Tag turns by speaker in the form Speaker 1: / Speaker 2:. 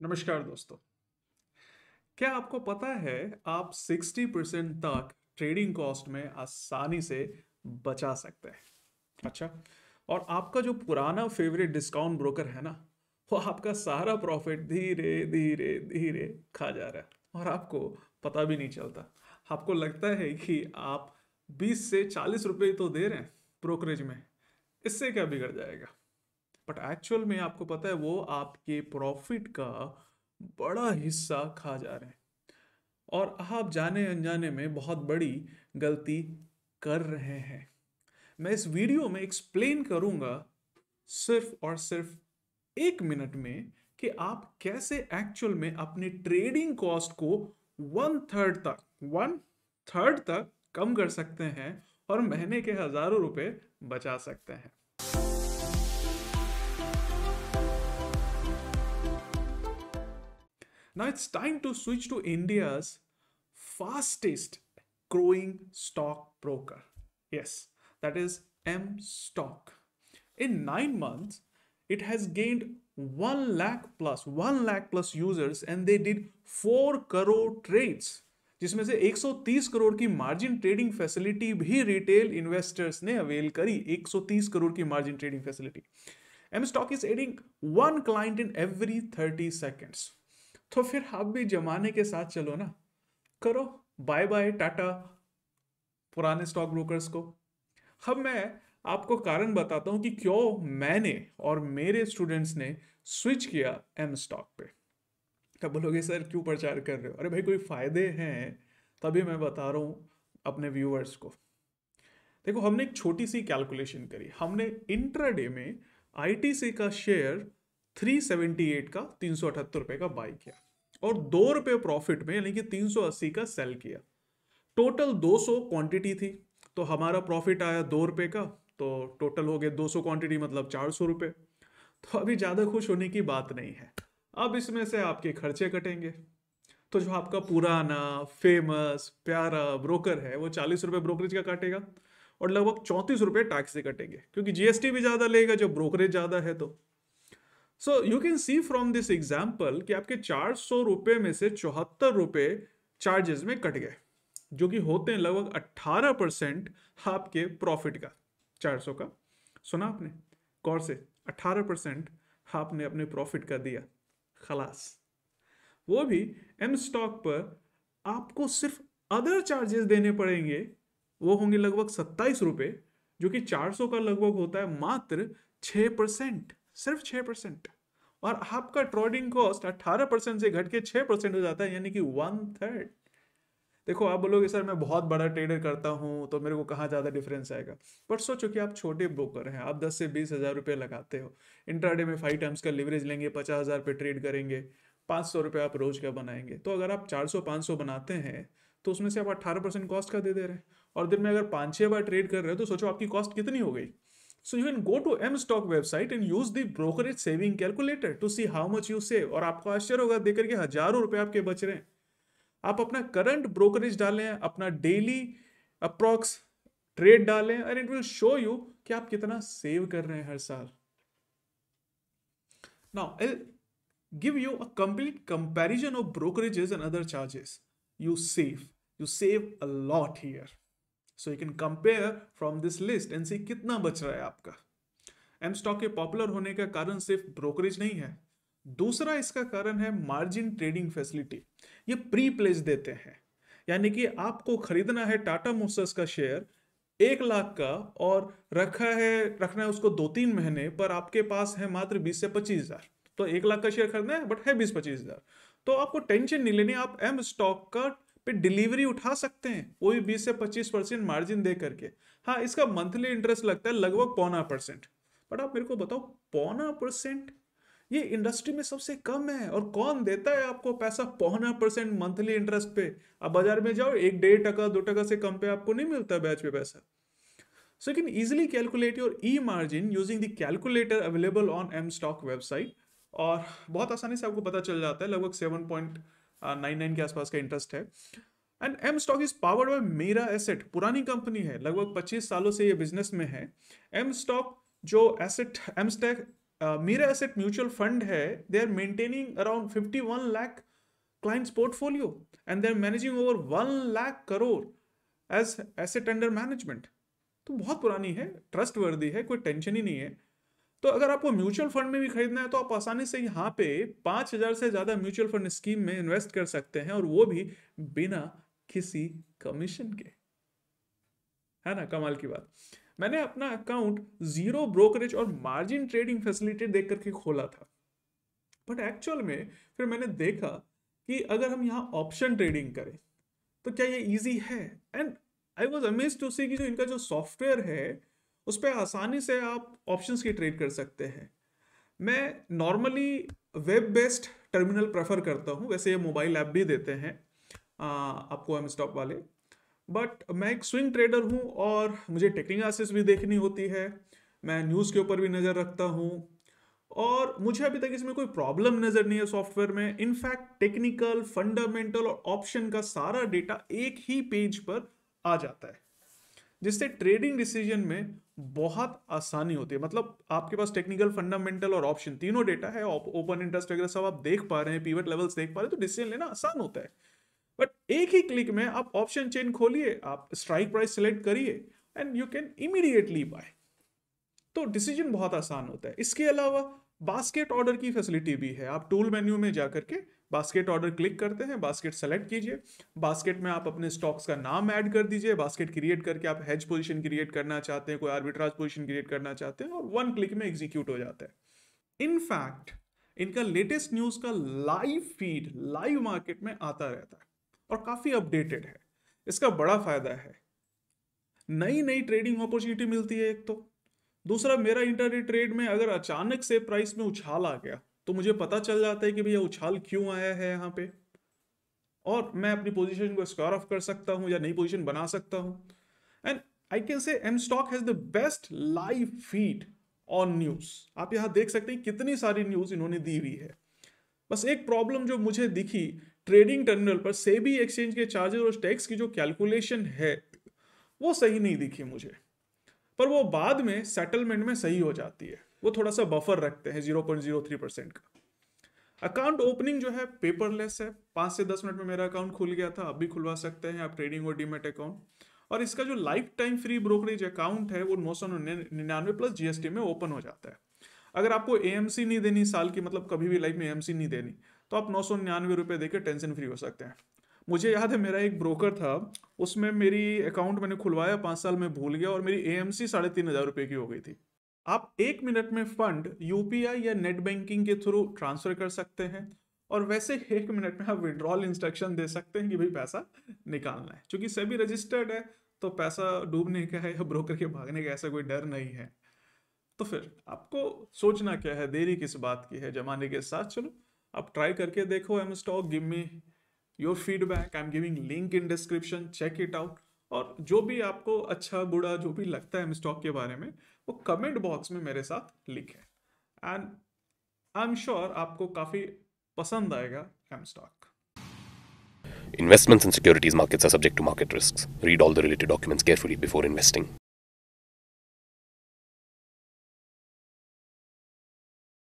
Speaker 1: नमस्कार दोस्तों। क्या आपको पता है, आप 60 परसेंट तक ट्रेडिंग कॉस्ट में आसानी से बचा सकते हैं। अच्छा और आपका जो पुराना फेवरेट डिस्काउंट ब्रोकर है ना, वो आपका सारा प्रॉफिट धीरे धीरे धीरे खा जा रहा है और आपको पता भी नहीं चलता। आपको लगता है कि आप 20 से 40 रुपए तो दे रहे हैं ब्रोकरेज में, इससे क्या बिगड़ जाएगा? बट एक्चुअल में आपको पता है, वो आपके प्रॉफिट का बड़ा हिस्सा खा जा रहे हैं। और आप जाने अनजाने में बहुत बड़ी गलती कर रहे हैं। मैं इस वीडियो में एक्सप्लेन करूँगा सिर्फ़ और सिर्फ़ एक मिनट में कि आप कैसे एक्चुअल में अपने ट्रेडिंग कॉस्ट को वन थर्ड तक वन थर्ड तक कम कर सकते हैं और महीने के हज़ारों रुपए बचा सकते हैं। Now it's time to switch to India's fastest growing stock broker. Yes, that is M Stock. In nine months, it has gained 1 lakh plus 1 lakh plus users and they did 4 crore trades जिसमें से 130 करोड़ की margin trading facility भी retail investors ने avail करी 130 करोड़ की margin trading facility M stock is adding one client in every 30 seconds तो फिर आप भी जमाने के साथ चलो ना। करो बाय बाय टाटा, पुराने स्टॉक ब्रोकर्स को। अब मैं आपको कारण बताता हूँ कि क्यों मैंने और मेरे स्टूडेंट्स ने स्विच किया एम स्टॉक पे। तब बोलोगे, सर, क्यों प्रचार कर रहे हो? अरे भाई, कोई फ़ायदे हैं? तभी मैं बता रहा हूँ अपने व्यूअर्स को। देखो, हमने एक छोटी सी कैलकुलेशन करी। हमने इंट्राडे में आईटीसी का शेयर 378 का तीन सौ अठहत्तर रुपए का बाई किया और दो रुपए प्रॉफिट में, यानी कि 380 का सेल किया। टोटल 200 क्वांटिटी थी तो हमारा प्रॉफिट आया दो रुपए का तो टोटल हो गया 200 क्वांटिटी मतलब चार सौ रुपये तो अभी ज़्यादा खुश होने की बात नहीं है। अब इसमें से आपके खर्चे कटेंगे। तो जो आपका पुराना फ़ेमस प्यारा ब्रोकर है, वो चालीस रुपये ब्रोकरेज का काटेगा और लगभग चौंतीस रुपये टैक्स से कटेंगे, क्योंकि जीएसटी भी ज़्यादा लेगा जब ब्रोकरेज ज़्यादा है तो। So you can see from this example कि आपके चार सौ रुपए में से चौहत्तर रुपए चार्जेस में कट गए, जो कि होते हैं लगभग अट्ठारह परसेंट आपके प्रॉफिट का, चार सौ का। सुना आपने? कौर से? अट्ठारह परसेंट आपने अपने प्रॉफिट का दिया। खलास। वो भी एम स्टॉक पर आपको सिर्फ़ अदर चार्जेस देने पड़ेंगे, वो होंगे लगभग सत्ताईस रुपए जो कि चार सौ का लगभग होता है मात्र छ परसेंट सिर्फ़ छः परसेंट और आपका ट्रेडिंग कॉस्ट अट्ठारह परसेंट से घट के छः परसेंट हो जाता है, यानी कि वन थर्ड देखो, आप बोलोगे, सर, मैं बहुत बड़ा ट्रेडर करता हूँ तो मेरे को कहाँ ज़्यादा डिफरेंस आएगा? बट सोचो कि आप छोटे ब्रोकर हैं, आप दस से बीस हज़ार रुपये लगाते हो। इंट्राडे में फाइव टाइम्स का लिवरेज लेंगे, पचास हज़ार पे ट्रेड करेंगे, पाँच सौ रुपये आप रोज का बनाएँगे। तो अगर आप चार सौ, पाँच सौ बनाते हैं तो उसमें से आप अट्ठारह परसेंट कॉस्ट का दे दे रहे हैं। और दिन में अगर पाँच छः बार ट्रेड कर रहे हो तो सोचो आपकी कॉस्ट कितनी हो गई? So you can go to mstock website and use the brokerage saving calculator to see how much you save. और आपको आश्चर्य होगा देख करके हज़ारों रुपए आपके बच रहे हैं आप अपना करंट ब्रोकरेज डालें अपना डेली अप्रॉक्स ट्रेड डालें and it will show you कि आप कितना सेव कर रहे हैं हर साल now I give you a complete comparison of brokerages and other charges you save you save a lot here so you can compare from this list and see कितना बच रहा है आपका। एम स्टॉक के पॉपुलर होने का कारण सिर्फ़ ब्रोकरेज नहीं है। दूसरा इसका कारण है मार्जिन ट्रेडिंग फैसिलिटी ये प्री प्लेस देते हैं। यानी कि आपको खरीदना है टाटा मोटर्स का शेयर एक लाख का और रखा है, रखना है उसको दो तीन महीने, पर आपके पास है मात्र बीस से पच्चीस हज़ार। तो एक लाख का शेयर खरीदना है बट है बीस पच्चीस हज़ार। तो आपको टेंशन नहीं लेनी, आप एम स्टॉक का पे डिलीवरी उठा सकते हैं भी बीस से पच्चीस परसेंट मार्जिन दे करके। हाँ इसका मंथली इंटरेस्ट लगता है लगभग पौना परसेंट। बट आप मेरे को बताओ, पौना परसेंट? ये इंडस्ट्री में सबसे कम है और कौन देता है आपको पैसा पौना परसेंट मंथली इंटरेस्ट पे? आप बाज़ार में जाओ, एक डेढ़ टका, दो टका से कम पे आपको नहीं मिलता बैच पे पैसा। So can easily calculate your e margin using the calculator available on M stock website और बहुत आसानी से आपको पता चल जाता है, लगभग सेवन पॉइंट नाइन नाइन के आसपास का इंटरेस्ट है। And M stock is powered by Mirae asset पुरानी कंपनी है, लगभग 25 सालों से ये बिज़नेस में है। एम स्टॉक जो asset M stock Mirae asset mutual fund है they are maintaining around 51 lakh clients portfolio and they're managing over 1 lakh crore as asset under management तो बहुत पुरानी है ट्रस्ट वर्दी है, कोई टेंशन ही नहीं है। तो अगर आपको म्यूचुअल फंड में भी खरीदना है तो आप आसानी से यहाँ पे पाँच हज़ार से ज़्यादा म्यूचुअल फंड स्कीम में इन्वेस्ट कर सकते हैं और वो भी बिना किसी कमीशन के। है ना? कमाल की बात। मैंने अपना अकाउंट ज़ीरो ब्रोकरेज और मार्जिन ट्रेडिंग फैसिलिटी देख करके खोला था। बट एक्चुअल में फिर मैंने देखा कि अगर हम यहाँ ऑप्शन ट्रेडिंग करें तो क्या ये इजी है? And I was amaze to see कि जो इनका जो सॉफ्टवेयर है उस पर आसानी से आप ऑप्शंस की ट्रेड कर सकते हैं। मैं normally web based terminal prefer करता हूँ वैसे ये मोबाइल ऐप भी देते हैं आ, आपको एम स्टॉक वाले। बट मैं एक स्विंग ट्रेडर हूँ और मुझे टेक्निक भी देखनी होती है। मैं न्यूज़ के ऊपर भी नज़र रखता हूँ और मुझे अभी तक इसमें कोई प्रॉब्लम नज़र नहीं है सॉफ्टवेयर में। इनफैक्ट टेक्निकल फंडामेंटल और ऑप्शन का सारा डेटा एक ही पेज पर आ जाता है। जिससे ट्रेडिंग डिसीज़न में बहुत आसानी होती है। मतलब आपके पास टेक्निकल फंडामेंटल और ऑप्शन तीनों डेटा है ओपन इंटरेस्ट वगैरह सब आप देख पा रहे हैं पीवट लेवल्स देख पा रहे हैं तो डिसीज़न लेना आसान होता है। बट एक ही क्लिक में आप ऑप्शन चेन खोलिए, आप स्ट्राइक प्राइस सिलेक्ट करिए and you can immediately buy तो डिसीज़न बहुत आसान होता है। इसके अलावा बास्केट ऑर्डर की फैसिलिटी भी है। आप टूल मेन्यू में जाकर के बास्केट ऑर्डर क्लिक करते हैं, बास्केट सेलेक्ट कीजिए। बास्केट में आप अपने स्टॉक्स का नाम ऐड कर दीजिए। बास्केट क्रिएट करके आप हेज पोजीशन क्रिएट करना चाहते हैं, कोई आर्बिट्राज पोजीशन क्रिएट करना चाहते हैं और वन क्लिक में एग्जीक्यूट हो जाता है। इनफैक्ट इनका लेटेस्ट न्यूज़ का लाइव फ़ीड, लाइव मार्केट में आता रहता है और काफ़ी अपडेटेड है। इसका बड़ा फ़ायदा है। नई नई ट्रेडिंग अपॉर्चुनिटी मिलती है एक तो। दूसरा, मेरा इंटरनेट ट्रेड में अगर अचानक से प्राइस में उछाल आ गया तो मुझे पता चल जाता है कि भैया उछाल क्यों आया है यहाँ पे। और मैं अपनी पोजीशन को स्क्वायर ऑफ़ कर सकता हूँ या नई पोजीशन बना सकता हूँ। And I can say M stock has the best live feed on news आप यहाँ देख सकते हैं कितनी सारी न्यूज़ इन्होंने दी हुई है। बस एक प्रॉब्लम जो मुझे दिखी ट्रेडिंग टर्मिनल पर सेबी एक्सचेंज के चार्जेस और टैक्स की जो कैलकुलेशन है, वो सही नहीं दिखी मुझे। पर वो बाद में सेटलमेंट में सही हो जाती है। वो थोड़ा सा बफर रखते हैं zero point zero three percent का। अकाउंट ओपनिंग जो है पेपरलेस है। पाँच से दस मिनट में मेरा अकाउंट खुल गया था अभी खुलवा सकते हैं आप ट्रेडिंग और डीमेट अकाउंट और इसका जो lifetime free brokerage account है, वो नौ सौ निन्यानवे प्लस जीएसटी में ओपन हो जाता है। अगर आपको एएमसी नहीं देनी साल की मतलब कभी भी लाइफ में एएमसी नहीं देनी तो आप नौ सौ निन्यानवे रुपये देकर टेंशन फ्री हो सकते हैं। मुझे याद है, मेरा एक ब्रोकर था, उसमें मेरी अकाउंट मैंने खुलवाया, पाँच साल में भूल गया और मेरी ए एम सी साढ़े तीन हज़ार रुपये की हो गई थी। आप एक मिनट में फंड यूपीआई या नेट बैंकिंग के थ्रू ट्रांसफ़र कर सकते हैं और वैसे एक मिनट में आप विड्रॉल इंस्ट्रक्शन दे सकते हैं कि भाई पैसा निकालना है। क्योंकि सभी रजिस्टर्ड है तो पैसा डूबने का है या ब्रोकर के भागने का ऐसा कोई डर नहीं है। तो फिर आपको सोचना क्या है? देरी किस बात की है? जमाने के साथ चलो, आप ट्राई करके देखो M stock give me your feedback I am giving link in description check it out और जो भी आपको अच्छा बुरा जो भी लगता है स्टॉक के बारे में वो कमेंट बॉक्स में मेरे साथ लिखें एंड आई एम श्योर आपको काफ़ी पसंद आएगा M stock
Speaker 2: Investments in securities markets are subject to market risks. Read all the related documents carefully before investing.